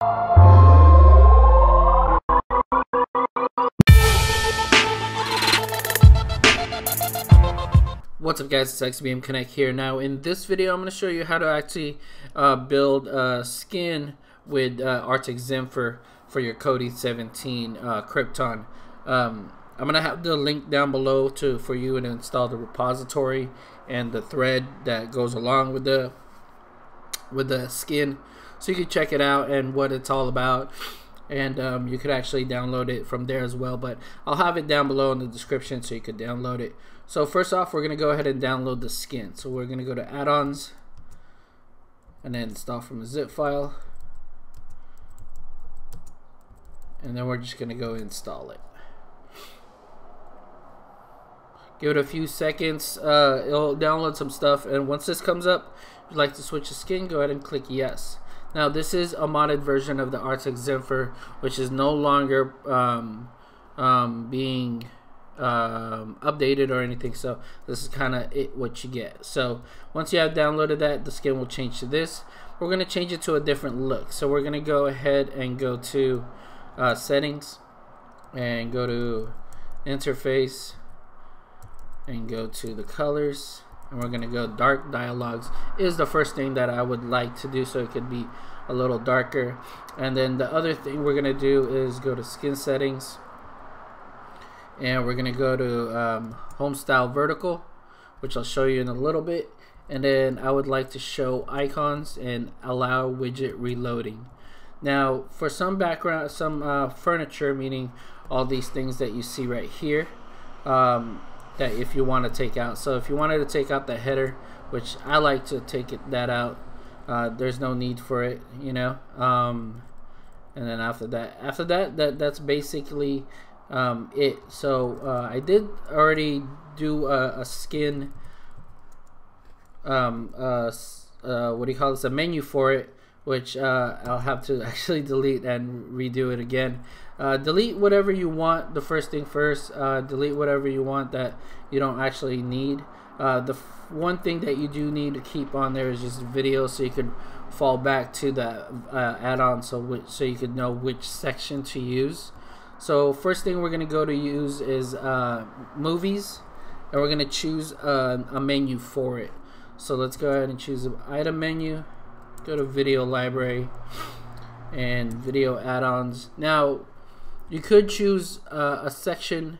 What's up guys, it's XBM Connect here. Now in this video I'm going to show you how to actually uh, build a skin with uh, Arctic Zephyr for your Kodi 17 uh, Krypton. Um, I'm going to have the link down below to for you to install the repository and the thread that goes along with the with the skin so you can check it out and what it's all about and um, you could actually download it from there as well but I'll have it down below in the description so you could download it so first off, we're going to go ahead and download the skin. So we're going to go to add-ons and then install from a zip file. And then we're just going to go install it. Give it a few seconds. Uh, it'll download some stuff. And once this comes up, if you'd like to switch the skin, go ahead and click yes. Now this is a modded version of the Arctic Zephyr, which is no longer um, um, being um, updated or anything. So this is kind of it what you get. So once you have downloaded that, the skin will change to this. We're going to change it to a different look. So we're going to go ahead and go to uh, settings and go to interface and go to the colors and we're to go dark dialogues is the first thing that I would like to do so it could be a little darker. And then the other thing we're to do is go to skin settings and we're gonna go to um, home style vertical which I'll show you in a little bit. And then I would like to show icons and allow widget reloading. Now for some background some uh, furniture meaning all these things that you see right here um, that if you want to take out so if you wanted to take out the header which I like to take it, that out uh, there's no need for it you know um, and then after that after that that that's basically um, it. So uh, I did already do a, a skin. Um, uh, uh, what do you call this? A menu for it, which uh, I'll have to actually delete and redo it again. Uh, delete whatever you want. The first thing first. Uh, delete whatever you want that you don't actually need. Uh, the one thing that you do need to keep on there is just video, so you could fall back to the uh, add-on, so so you could know which section to use. So first thing we're going to go to use is uh, movies and we're going to choose a, a, menu for it. So let's go ahead and choose an item menu, go to video library and video add-ons. Now you could choose uh, a section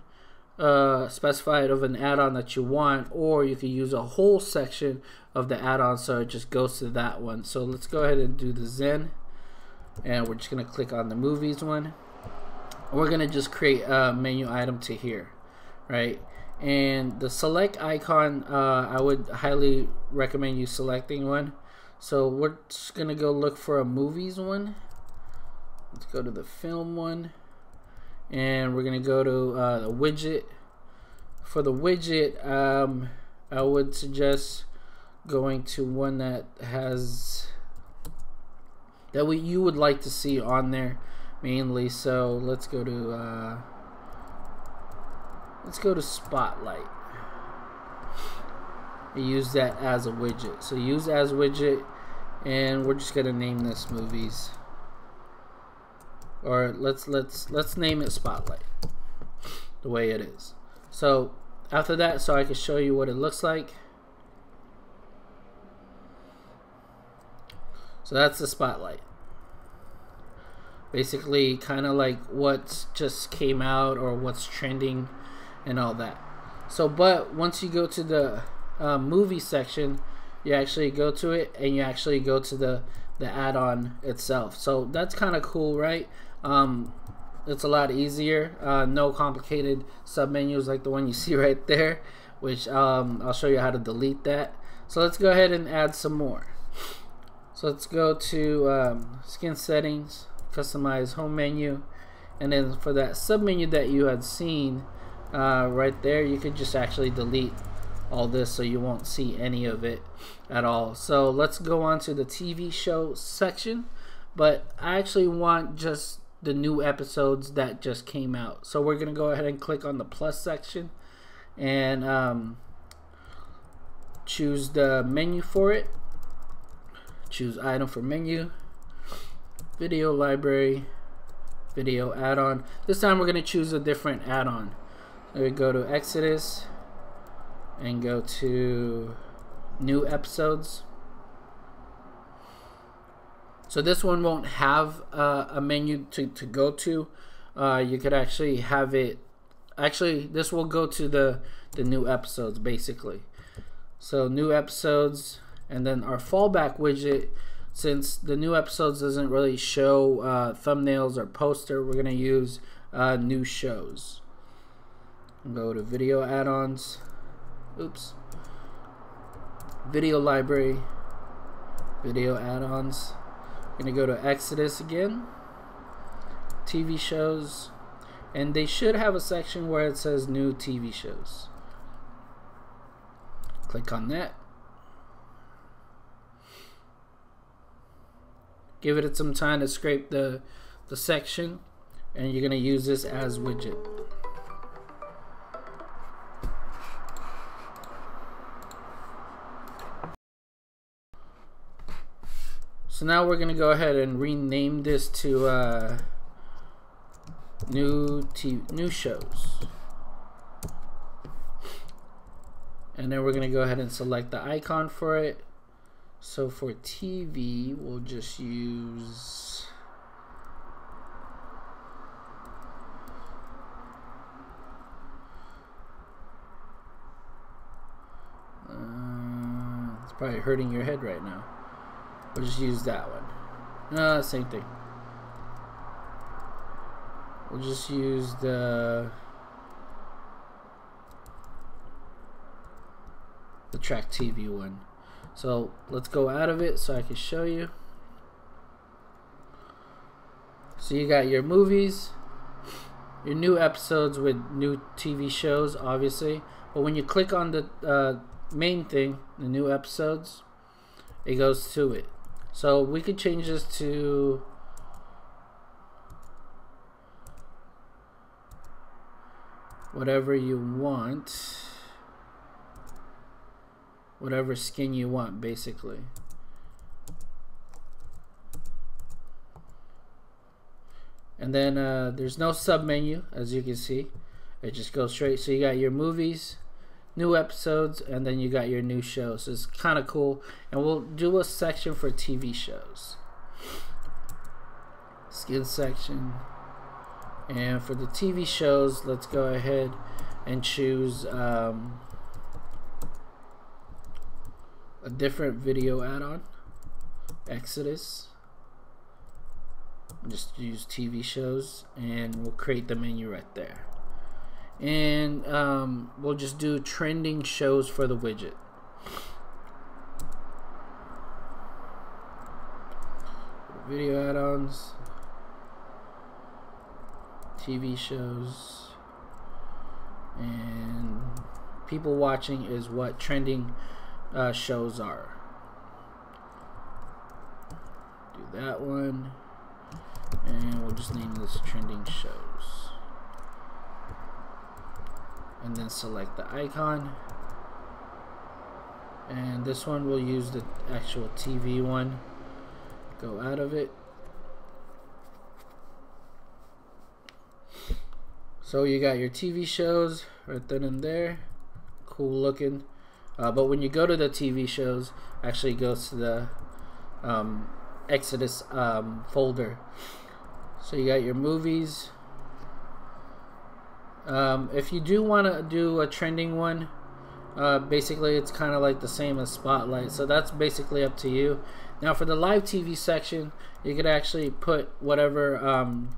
uh, specified of an add-on that you want or you could use a whole section of the add-on so it just goes to that one. So let's go ahead and do the Zen and we're just to click on the movies one. We're gonna just create a menu item to here right? And the select icon uh, I would highly recommend you selecting one. So we're just gonna go look for a movies one. Let's go to the film one and we're gonna go to uh, the widget for the widget um, I would suggest going to one that has that we you would like to see on there mainly. So let's go to uh, let's go to Spotlight. use that as a widget. So use as widget, and we're just gonna name this movies. Or let's let's let's name it Spotlight. The way it is. So after that, so I can show you what it looks like. So that's the spotlight basically kind of like what just came out or what's trending and all that so but once you go to the uh, movie section you actually go to it and you actually go to the the add-on itself so that's kind of cool right um, it's a lot easier. Uh, no complicated submenus like the one you see right there which um, I'll show you how to delete that. So let's go ahead and add some more. So let's go to um, skin settings customize home menu. And then for that submenu that you had seen uh, right there you could just actually delete all this so you won't see any of it at all. So let's go on to the TV show section. But I actually want just the new episodes that just came out so we're gonna go ahead and click on the plus section and um, choose the menu for it choose item for menu video library, video add-on. This time we're going to choose a different add-on. Let we go to Exodus and go to new episodes. So this one won't have uh, a menu to, to go to. Uh, you could actually have it. Actually, this will go to the the new episodes basically. So new episodes, and then our fallback widget. Since the new episodes doesn't really show uh, thumbnails or poster, we're gonna use uh, new shows. Go to video add-ons. Oops. Video library. Video add-ons. Gonna go to Exodus again. TV shows. And they should have a section where it says new TV shows. Click on that. Give it some time to scrape the, the section. And you're gonna use this as widget. So now we're gonna go ahead and rename this to uh, new TV, new shows, and then we're gonna go ahead and select the icon for it. So for TV, we'll just use. Uh, it's probably hurting your head right now. We'll just use that one. Uh, same thing. We'll just use the the Trakt TV one. So let's go out of it so I can show you. So you got your movies, your new episodes with new TV shows, obviously. But when you click on the uh, main thing, the new episodes, it goes to it. So we could change this to whatever you want. Whatever skin you want, basically. And then uh, there's no sub menu, as you can see. It just goes straight. So you got your movies, new episodes, and then you got your new shows. It's kind of cool. And we'll do a section for TV shows. Skin section. And for the TV shows, let's go ahead and choose um, a different video add-on. Exodus. Just use TV shows and we'll create the menu right there and um, we'll just do trending shows for the widget. Video add-ons, TV shows, and people watching is what trending uh, shows are. Do that one, and we'll just name this trending shows and then select the icon. And this one will use the actual TV one. Go out of it. So you got your TV shows right then and there. Cool looking. Uh, but when you go to the TV shows actually goes to the um, Exodus um, folder. So you got your movies um, if you do want to do a trending one, uh, basically it's kind of like the same as Spotlight. So that's basically up to you. Now for the live TV section, you could actually put whatever um,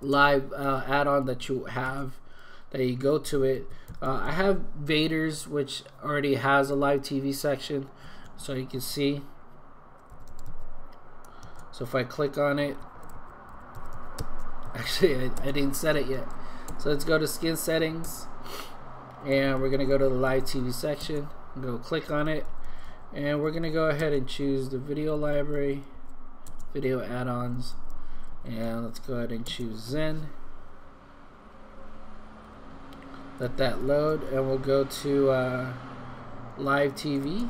live uh, add-on that you have that you go to it. Uh, I have Vader's, which already has a live TV section, so you can see. So if I click on it, actually I, I didn't set it yet. So let's go to skin settings. And we're gonna go to the live TV section. Go click on it. And we're gonna go ahead and choose the video library video add-ons. And let's go ahead and choose Zen. Let that load and we'll go to uh, live TV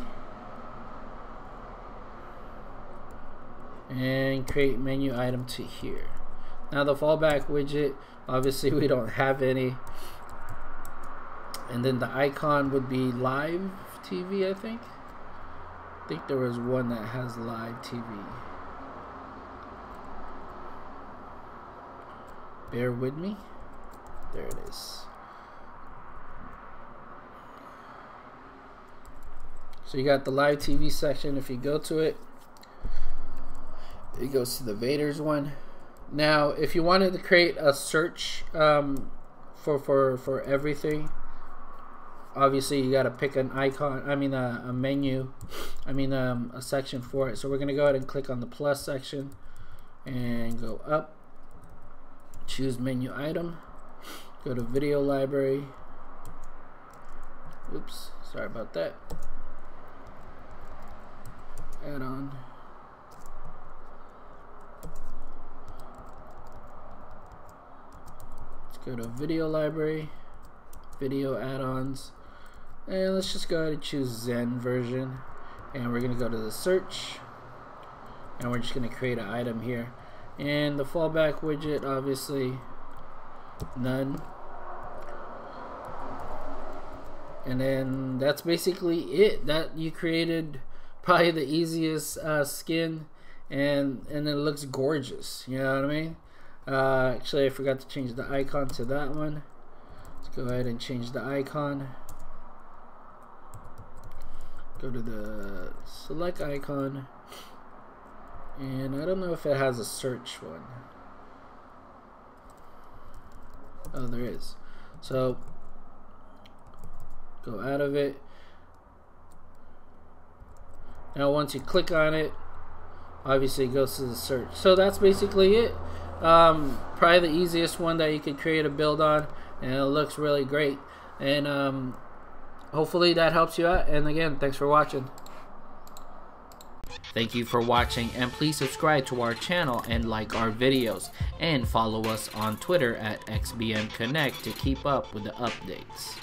and create menu item to here. Now the fallback widget, obviously we don't have any. And then the icon would be live TV, I think. I think there was one that has live TV. Bear with me. There it is. So you got the live TV section. If you go to it, it goes to the Vader's one. Now, if you wanted to create a search um, for for for everything, obviously you got to pick an icon. I mean a, a menu. I mean um, a section for it. So we're gonna go ahead and click on the plus section and go up. Choose menu item. Go to video library. Oops, sorry about that. Add on. Go to video library, video add-ons, and let's just go ahead and choose Zen version. And we're gonna go to the search, and we're just gonna create an item here. And the fallback widget, obviously, none and then that's basically it that you created probably the easiest uh, skin and and it looks gorgeous you know what I mean uh, actually I forgot to change the icon to that one. Let's go ahead and change the icon. Go to the select icon. And I don't know if it has a search one. Oh there is. So go out of it. Now once you click on it obviously it goes to the search. So that's basically it um, probably the easiest one that you could create a build on and it looks really great. And um, hopefully that helps you out. And again thanks for watching. Thank you for watching and please subscribe to our channel and like our videos. And follow us on Twitter at XBM Connect to keep up with the updates.